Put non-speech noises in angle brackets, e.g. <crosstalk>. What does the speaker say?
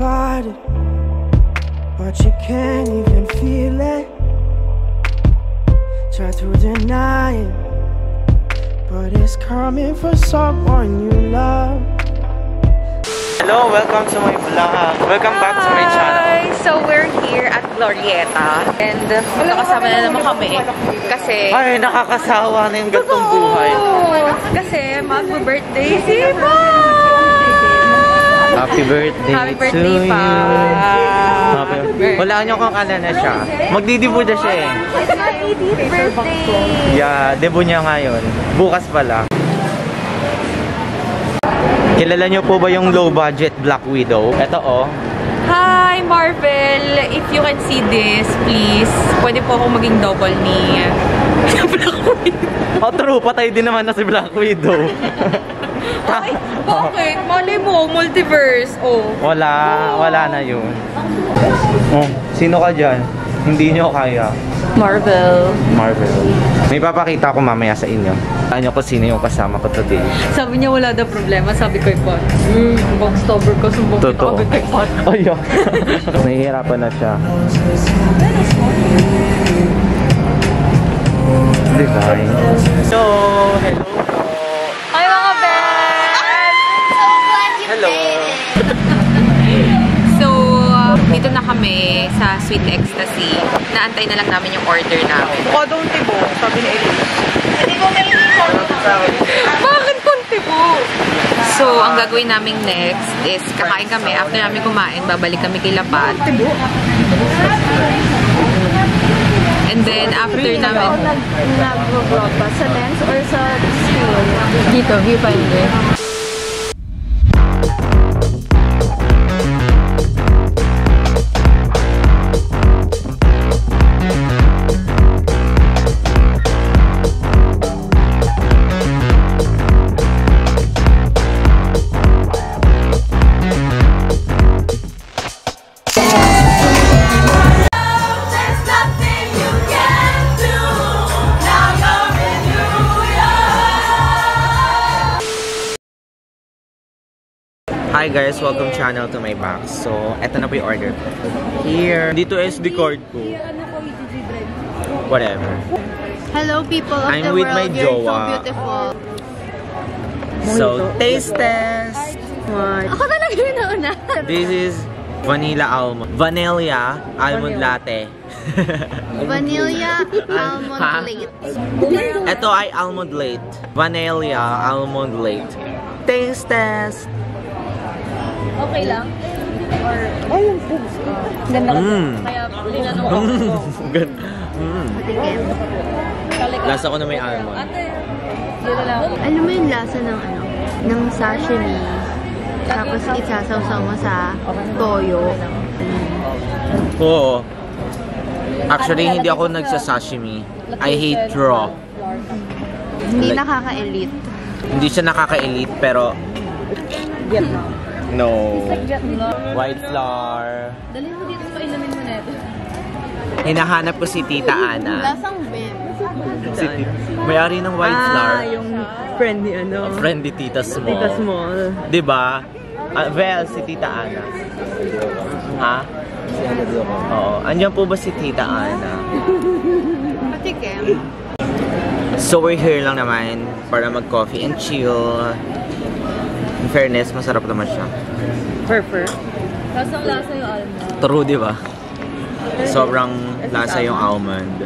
started, but you can't even feel it. Try to deny it, but it's coming for someone you love. Hello, welcome to my vlog. Welcome back to my channel. Hi! So, we're here at Glorieta. And magkakasama na naman kami. Eh. Kasi... Ay, nakakasawa na yung gatong buhay. Kasi mag-birthday si Pa! Happy birthday, Happy birthday, to Pa! you. Happy Wala nyo kung kailan na siya. Magdidibu na siya eh. It's my 80th birthday! Yeah, debut niya ngayon. Bukas pala. Kilala niyo po ba yung low budget Black Widow? Ito oh. Hi, Marvel! If you can see this, please, pwede po akong maging double ni <laughs> Black Widow. Oh, true. Patay din naman na si Black Widow. <laughs> Bakit? Mali mo, multiverse. Oh. wala. Wala na yun. Oh, sino ka dyan? Hindi nyo kaya. Marvel. Marvel. May papakita ko mamaya sa inyo. Ano ko sino yung kasama ko today. Sabi niya wala daw problema, sabi ko Pot. Hmm, backstabber ko, sumbong Totoo. kita kay Pot. Oh, yeah. Nahihirapan na siya. Design. So, hello po. Hi mga Ben! Hello. <laughs> So, uh, dito na kami sa Sweet Ecstasy. Naantay na lang namin yung order namin. Mukha daw tibo, sabi ni Elise. Bakit konti po? So, ang gagawin namin next is kakain kami. After namin kumain, babalik kami kay Lapat. And then, after namin... Nag-vlog ba? Sa lens or sa screen? Dito, viewfinder. Hi guys, welcome channel to my box. So, eto na po yung order. Here. Dito SD card ko. Whatever. Hello people of I'm the with world, my you're so jowa. beautiful. So, taste test. Ako talaga yung nauna. This is vanilla almond. Vanilla almond latte. <laughs> Vanilla <laughs> almond Ha? late. Ito ay almond late. Vanilla almond late. Taste test. Okay lang? Mmm. Kaya linanong Mmm. Good. Mmm. Tikim. Lasa ko na may almond. Ano mo yung lasa ng ano? Ng sashimi. Tapos isasaw-saw mo sa toyo. Oo. Actually, hindi ako nagsasashimi. I hate raw. Hindi nakaka-elite. Hindi siya nakaka-elite, pero... No. White flour. Dali mo dito pa inumin mo neto. Hinahanap ko si Tita Ana. Lasang Ben. Si Tita. May-ari ng white flour. Ah, yung friend ni ano. Friend ni Tita Small. Tita Small. Diba? Ah, well, si Tita Ana. Ha? Oo. Andiyan po ba si Tita Ana? Patikim. So we're here lang naman para mag-coffee and chill. Fairness, masarap naman siya. Purper. Lasang lasa yung almond. True, di ba? Sobrang lasa yung almond.